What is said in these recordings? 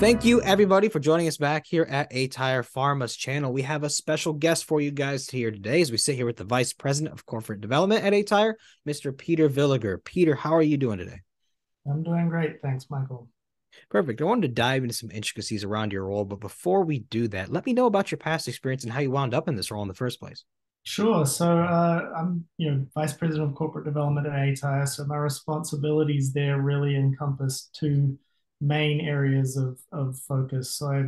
Thank you, everybody, for joining us back here at aTyr Pharma's channel. We have a special guest for you guys here today as we sit here with the Vice President of Corporate Development at aTyr, Mr. Peter Villiger. Peter, how are you doing today? I'm doing great. Thanks, Michael. Perfect. I wanted to dive into some intricacies around your role, but before we do that, let me know about your past experience and how you wound up in this role in the first place. Sure. So uh, I'm, you know, vice president of corporate development at aTyr. So my responsibilities there really encompass two main areas of, of focus. So I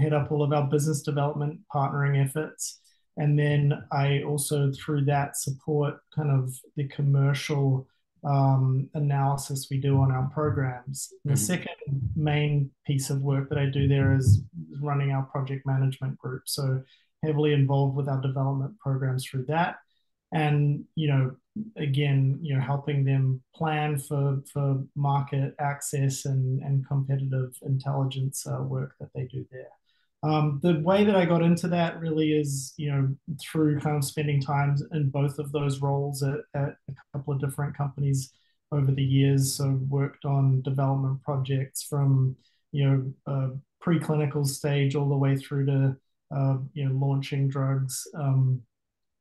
head up all of our business development partnering efforts. And then I also, through that, support kind of the commercial um, analysis we do on our programs. Mm-hmm. The second main piece of work that I do there is running our project management group. So heavily involved with our development programs through that and you know again you know helping them plan for for market access and and competitive intelligence uh, work that they do there um, the way that I got into that really is, you know, through kind of spending time in both of those roles at, at a couple of different companies over the years. So worked on development projects from, you know, uh, preclinical stage all the way through to, uh, you know, launching drugs. Um,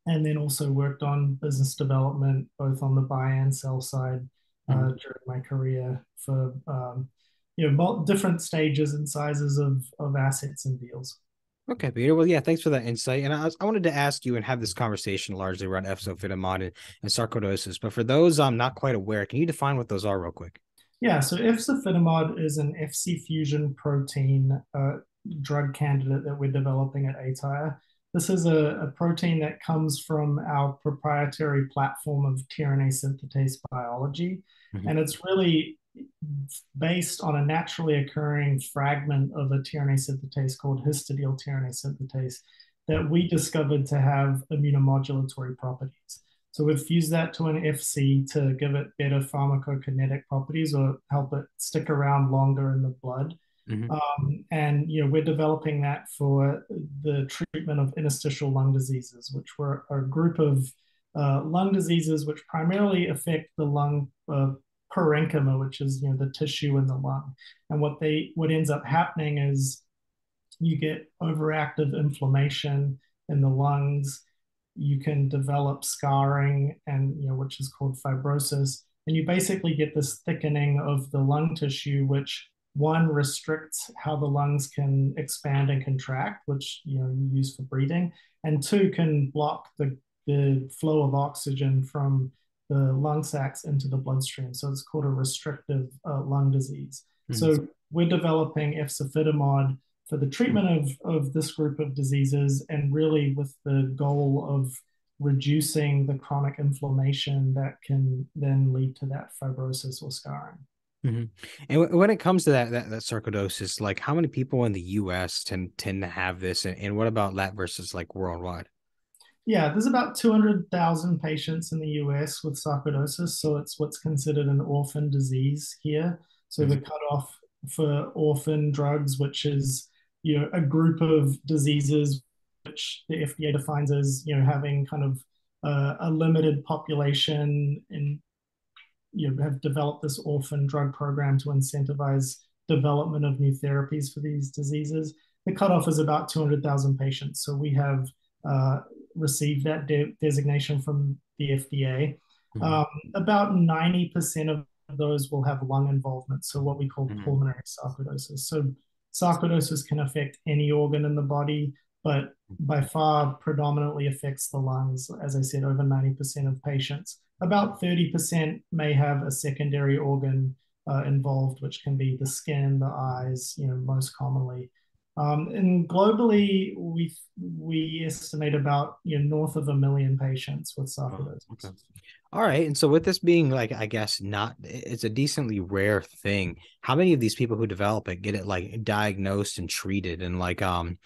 and then also worked on business development both on the buy and sell side uh, mm-hmm. during my career for um, you know different stages and sizes of of assets and deals. Okay, Peter. Well, yeah, thanks for that insight. And I, was, I wanted to ask you and have this conversation largely around efzofitimod and, and sarcoidosis. But for those I'm not quite aware, can you define what those are real quick? Yeah, so efzofitimod is an Fc fusion protein uh, drug candidate that we're developing at aTyr. This is a, a, protein that comes from our proprietary platform of tRNA synthetase biology. Mm-hmm. And it's really based on a naturally occurring fragment of a tRNA synthetase called histidyl tRNA synthetase that we discovered to have immunomodulatory properties. So we've fused that to an FC to give it better pharmacokinetic properties or help it stick around longer in the blood. Mm-hmm. Um, and you know we're developing that for the treatment of interstitial lung diseases, which were a group of uh, lung diseases which primarily affect the lung uh, parenchyma, which is you know the tissue in the lung. And what they what ends up happening is you get overactive inflammation in the lungs. You can develop scarring, and you know which is called fibrosis. And you basically get this thickening of the lung tissue, which one restricts how the lungs can expand and contract, which you know you use for breathing, and two can block the, the flow of oxygen from the lung sacs into the bloodstream. So it's called a restrictive uh, lung disease. Mm-hmm. So we're developing efzofitimod for the treatment of, of this group of diseases and really with the goal of reducing the chronic inflammation that can then lead to that fibrosis or scarring. Mm-hmm. And w- when it comes to that, that that sarcoidosis, like how many people in the U.S. tend tend to have this, and, and what about that versus like worldwide? Yeah, there's about 200,000 patients in the US with sarcoidosis, so it's what's considered an orphan disease here. So mm-hmm. the cutoff for orphan drugs, which is you know a group of diseases which the FDA defines as you know having kind of uh, a limited population in you know, have developed this orphan drug program to incentivize development of new therapies for these diseases. The cutoff is about 200,000 patients. So we have uh, received that de- designation from the FDA. Mm-hmm. Um, about 90% of those will have lung involvement, so what we call mm-hmm. pulmonary sarcoidosis. So sarcoidosis can affect any organ in the body, but by far predominantly affects the lungs. As I said, over 90% of patients about 30% may have a secondary organ uh, involved, which can be the skin, the eyes, you know, most commonly. Um, and globally, we we estimate about you know north of a million patients with sarcoidosis. Oh, okay. All right, and so with this being like I guess not, it's a decently rare thing. How many of these people who develop it get it like diagnosed and treated, and like um,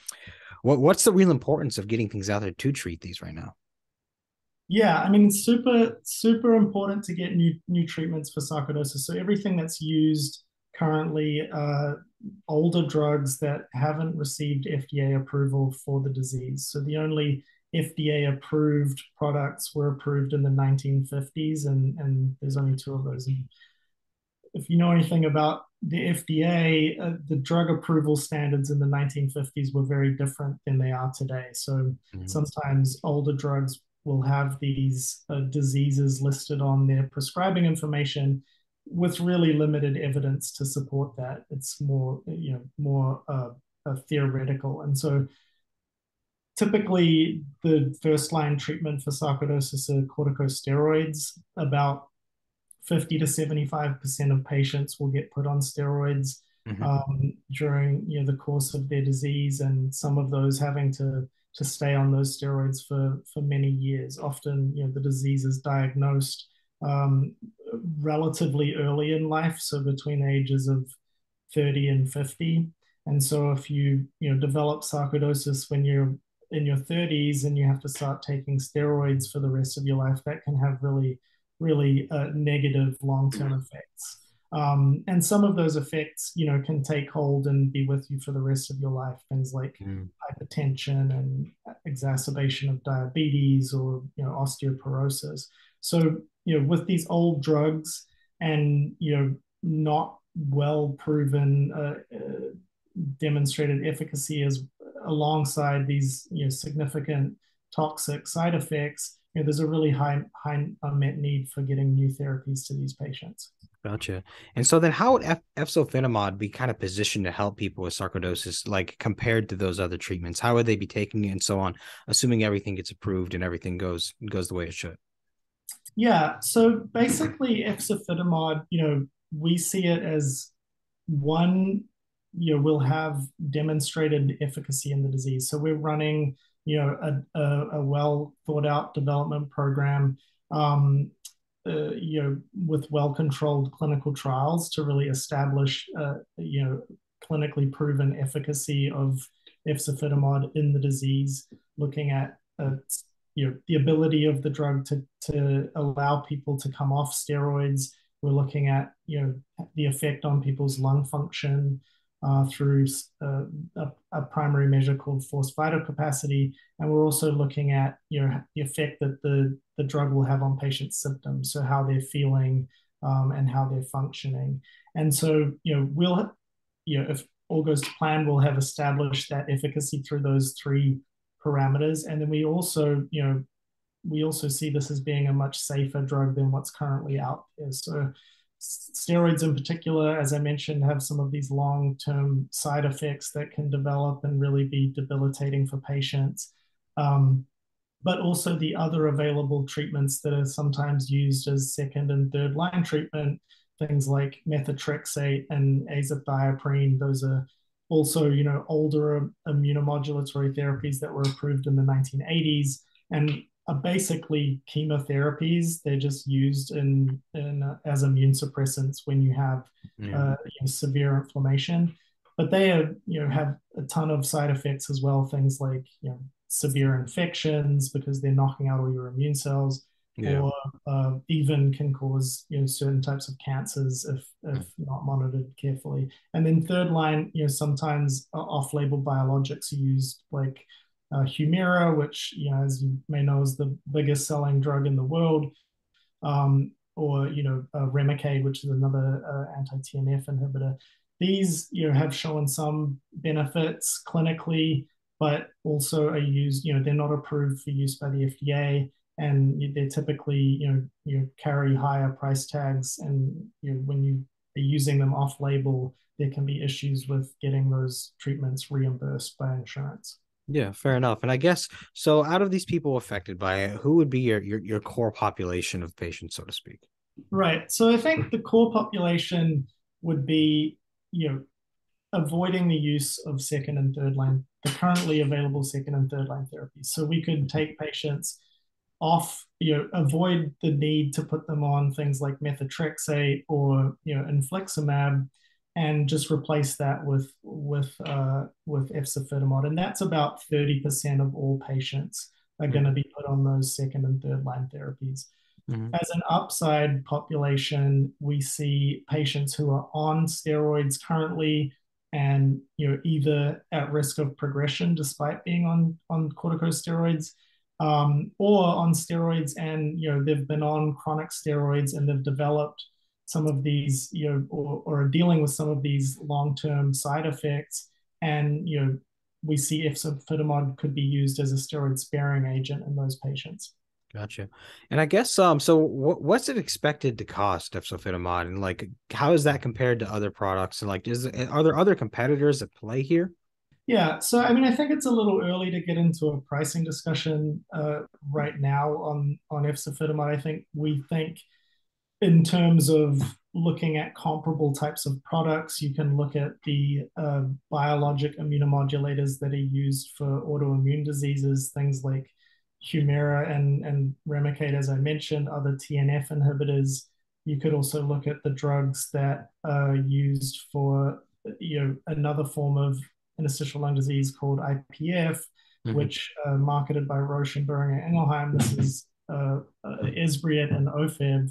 what what's the real importance of getting things out there to treat these right now? Yeah, I mean, it's super, super important to get new new treatments for sarcoidosis. So everything that's used currently, uh, older drugs that haven't received FDA approval for the disease. So the only FDA approved products were approved in the 1950s, and and there's only two of those. And if you know anything about the FDA, uh, the drug approval standards in the 1950s were very different than they are today. So mm-hmm. sometimes older drugs will have these uh, diseases listed on their prescribing information with really limited evidence to support that. It's more, you know, more uh, uh, theoretical. And so typically the first line treatment for sarcoidosis are corticosteroids. About 50 to 75% of patients will get put on steroids mm-hmm. um, during you know, the course of their disease, and some of those having to to stay on those steroids for for many years. Often, you know, the disease is diagnosed um, relatively early in life, so between ages of 30 and 50. And so, if you you know develop sarcoidosis when you're in your 30s and you have to start taking steroids for the rest of your life, that can have really really uh, negative long-term effects. Um, and some of those effects, you know, can take hold and be with you for the rest of your life. Things like mm. hypertension and exacerbation of diabetes or you know osteoporosis. So you know, with these old drugs and you know not well proven uh, uh, demonstrated efficacy as alongside these you know significant toxic side effects you know, there's a really high high unmet need for getting new therapies to these patients. Gotcha. And so then, how would F- be kind of positioned to help people with sarcoidosis, like compared to those other treatments? How would they be taking it, and so on, assuming everything gets approved and everything goes goes the way it should? Yeah. So basically, efzofitimod, you know, we see it as one, you know, will have demonstrated efficacy in the disease. So we're running you know a, a, a well thought out development program um, uh, you know with well controlled clinical trials to really establish uh, you know clinically proven efficacy of efzofitimod in the disease looking at uh, you know the ability of the drug to to allow people to come off steroids. We're looking at you know the effect on people's lung function uh, through uh, a, a, primary measure called forced vital capacity. And we're also looking at you know, the effect that the, the drug will have on patients' symptoms, so how they're feeling um, and how they're functioning. And so, you know, we'll, you know, if all goes to plan, we'll have established that efficacy through those three parameters. And then we also, you know, we also see this as being a much safer drug than what's currently out there. So steroids in particular, as I mentioned, have some of these long-term side effects that can develop and really be debilitating for patients. Um, but also the other available treatments that are sometimes used as second and third line treatment, things like methotrexate and azathioprine. Those are also, you know, older immunomodulatory therapies that were approved in the 1980s. And are basically chemotherapies. They're just used in, in uh, as immune suppressants when you have yeah. uh, you know, severe inflammation. But they are, you know have a ton of side effects as well. Things like you know severe infections because they're knocking out all your immune cells, yeah. or uh, even can cause you know certain types of cancers if if not monitored carefully. And then third line, you know sometimes off-label biologics are used like uh, Humira, which, you know, as you may know, is the biggest selling drug in the world, um, or, you know, uh, Remicade, which is another uh, anti-TNF inhibitor. These, you know, have shown some benefits clinically, but also are used, you know, they're not approved for use by the FDA and they typically, you know, you carry higher price tags and, you know, when you are using them off label, there can be issues with getting those treatments reimbursed by insurance. Yeah, fair enough. And I guess so. Out of these people affected by it, who would be your your, your core population of patients, so to speak? Right. So I think the core population would be, you know, avoiding the use of second and third line, the currently available second and third line therapies. So we could take patients off, you know, avoid the need to put them on things like methotrexate or, you know, infliximab and just replace that with with uh, with efzofitimod, and that's about thirty percent of all patients are going to be put on those second and third line therapies. Mm-hmm. As an upside population, we see patients who are on steroids currently and you know either at risk of progression despite being on on corticosteroids um, or on steroids and you know they've been on chronic steroids and they've developed some of these, you know, or, or dealing with some of these long-term side effects. And, you know, we see if efzofitimod could be used as a steroid sparing agent in those patients. Gotcha. And I guess um so what, what's it expected to cost efzofitimod and like how is that compared to other products and like is are there other competitors at play here? Yeah, so I mean I think it's a little early to get into a pricing discussion uh, right now on on efzofitimod. I think we think in terms of looking at comparable types of products, you can look at the uh, biologic immunomodulators that are used for autoimmune diseases, things like Humira and, and Remicade, as I mentioned, other TNF inhibitors. You could also look at the drugs that are used for you know another form of interstitial lung disease called IPF, mm-hmm. which uh, marketed by Roche and Boehringer Ingelheim. This is uh, uh, Esbriet and Ofev.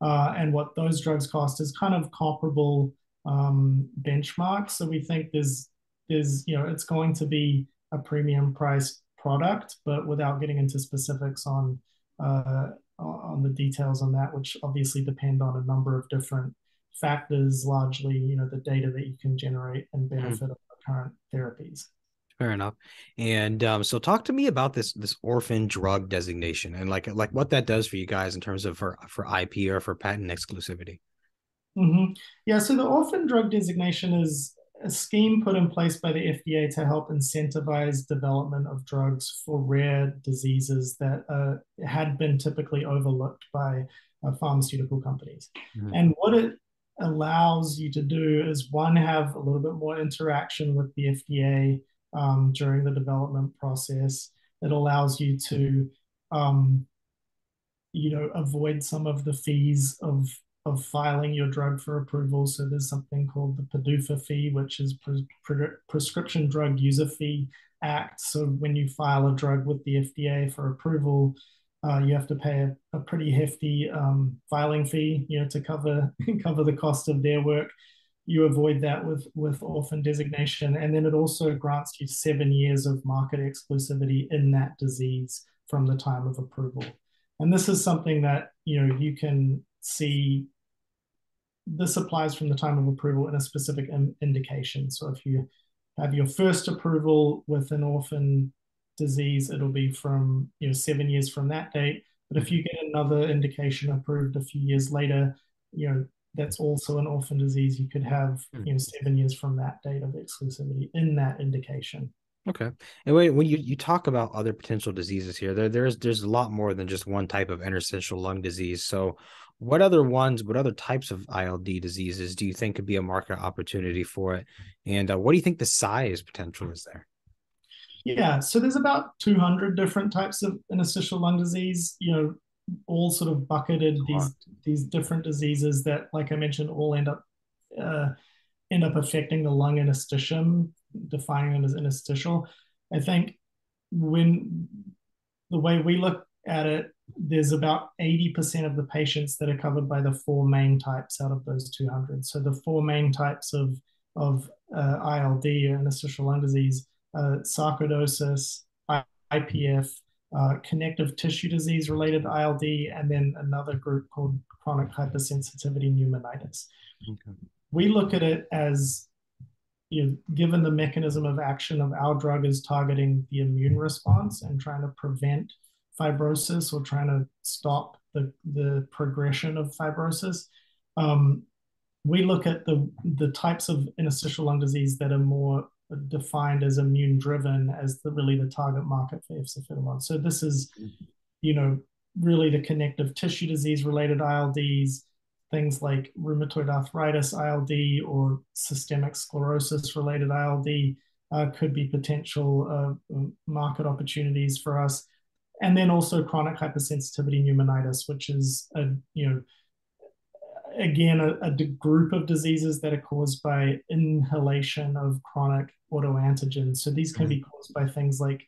Uh, and what those drugs cost is kind of comparable um, benchmarks. So we think there's there's you know it's going to be a premium price product, but without getting into specifics on uh, on the details on that, which obviously depend on a number of different factors, largely you know the data that you can generate and mm-hmm. benefit mm. of the current therapies. Fair enough. And um, so talk to me about this this orphan drug designation and like like what that does for you guys in terms of for for IP or for patent exclusivity. Mm-hmm. Yeah, so the orphan drug designation is a scheme put in place by the FDA to help incentivize development of drugs for rare diseases that uh, had been typically overlooked by uh, pharmaceutical companies. Mm-hmm. And what it allows you to do is one, have a little bit more interaction with the FDA um, during the development process. It allows you to, um, you know, avoid some of the fees of of filing your drug for approval. So there's something called the PDUFA fee, which is pre- pre- Prescription Drug User Fee Act. So when you file a drug with the FDA for approval, uh, you have to pay a, a pretty hefty um, filing fee, you know, to cover cover the cost of their work you avoid that with with orphan designation. And then it also grants you seven years of market exclusivity in that disease from the time of approval. And this is something that you know you can see this applies from the time of approval in a specific in, indication. So if you have your first approval with an orphan disease it'll be from you know seven years from that date. But if you get another indication approved a few years later you know that's also an orphan disease, you could have you know seven years from that date of exclusivity in that indication. Okay. And when, when you, you talk about other potential diseases here, there there's there's a lot more than just one type of interstitial lung disease. So what other ones, what other types of ILD diseases do you think could be a market opportunity for it? And uh, what do you think the size potential is there? Yeah, so there's about 200 different types of interstitial lung disease. You know, all sort of bucketed these these different diseases that, like I mentioned, all end up uh, end up affecting the lung interstitium, defining them as interstitial. I think when the way we look at it, there's about 80% of the patients that are covered by the four main types out of those 200. So the four main types of of uh, ILD or interstitial lung disease, uh, sarcoidosis, IPF, uh, connective tissue disease related ILD, and then another group called chronic hypersensitivity pneumonitis. Okay. We look at it as you know, given the mechanism of action of our drug is targeting the immune response and trying to prevent fibrosis or trying to stop the, the progression of fibrosis. Um, we look at the, the types of interstitial lung disease that are more defined as immune driven as the really the target market for efzofitimod. So this is, you know, really the connective tissue disease related ILDs, things like rheumatoid arthritis ILD or systemic sclerosis related ILD uh, could be potential uh, market opportunities for us. And then also chronic hypersensitivity pneumonitis, which is a you know again a, a, group of diseases that are caused by inhalation of chronic autoantigens. So these can mm-hmm. be caused by things like,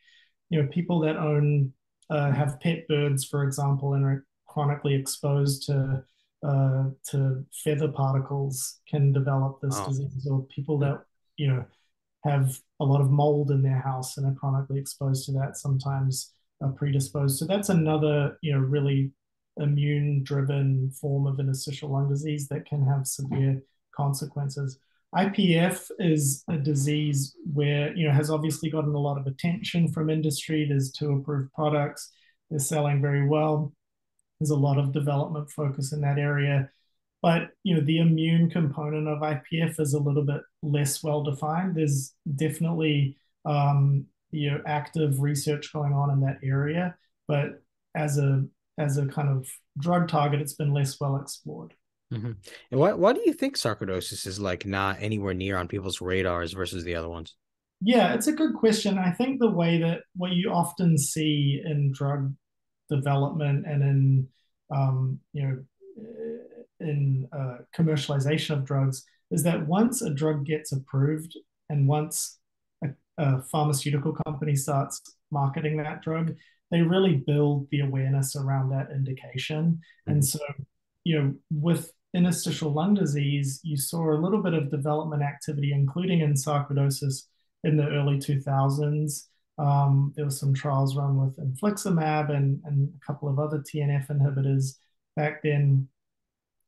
you know, people that own uh, have pet birds, for example, and are chronically exposed to uh, to feather particles can develop this oh. disease, or people that you know have a lot of mold in their house and are chronically exposed to that sometimes are predisposed. So that's another you know really immune driven form of an interstitial lung disease that can have severe consequences. IPF is a disease where, you know, has obviously gotten a lot of attention from industry. There's two approved products, they're selling very well. There's a lot of development focus in that area. But you know, the immune component of IPF is a little bit less well defined. There's definitely um, you know active research going on in that area, but as a as a kind of drug target, it's been less well explored. Mm-hmm. And why why do you think sarcoidosis is like not anywhere near on people's radars versus the other ones? Yeah, it's a good question. I think the way that what you often see in drug development and in um, you know in uh, commercialization of drugs is that once a drug gets approved and once a, a pharmaceutical company starts marketing that drug, they really build the awareness around that indication. Mm-hmm. And so, you know, with interstitial lung disease, you saw a little bit of development activity, including in sarcoidosis in the early 2000s. Um, there was some trials run with infliximab and, and a couple of other TNF inhibitors back then,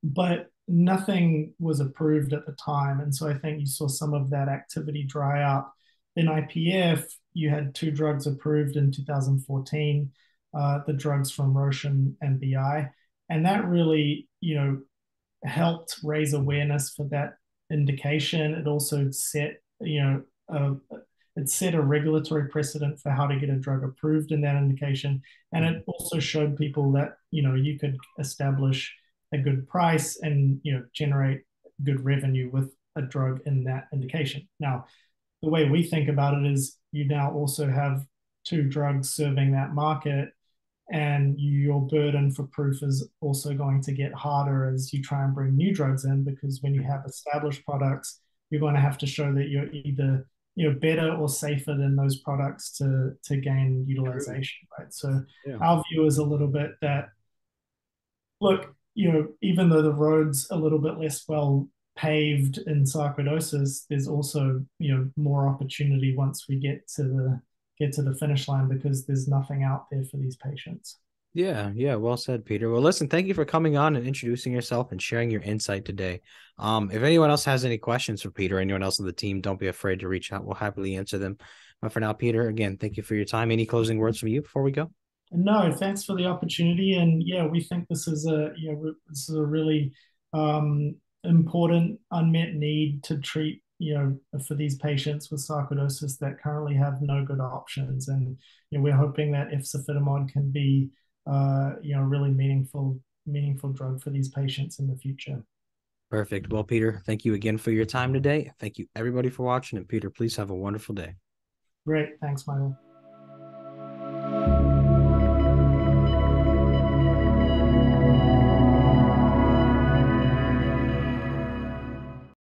but nothing was approved at the time. And so I think you saw some of that activity dry up. In IPF, you had two drugs approved in 2014, uh, the drugs from Roche and, BI. And that really, you know, helped raise awareness for that indication. It also set, you know, a, it set a regulatory precedent for how to get a drug approved in that indication, and it also showed people that you know you could establish a good price and you know generate good revenue with a drug in that indication. Now, the way we think about it is you now also have two drugs serving that market and your burden for proof is also going to get harder as you try and bring new drugs in because when you have established products you're going to have to show that you're either you know better or safer than those products to to gain utilization right so yeah. our view is a little bit that look you know even though the road's a little bit less well paved in sarcoidosis there's also you know more opportunity once we get to the get to the finish line because there's nothing out there for these patients yeah, yeah, well said, Peter. Well, listen, thank you for coming on and introducing yourself and sharing your insight today. Um, if anyone else has any questions for Peter, anyone else on the team, don't be afraid to reach out. We'll happily answer them. But for now, Peter, again, thank you for your time. Any closing words from you before we go? No, thanks for the opportunity. And yeah, we think this is a you know this is a really um, important unmet need to treat you know for these patients with sarcoidosis that currently have no good options. And you know, we're hoping that if efzofitimod can be uh, you know, really meaningful, meaningful drug for these patients in the future. Perfect. Well, Peter, thank you again for your time today. Thank you everybody for watching. And Peter, please have a wonderful day. Great. Thanks, Michael.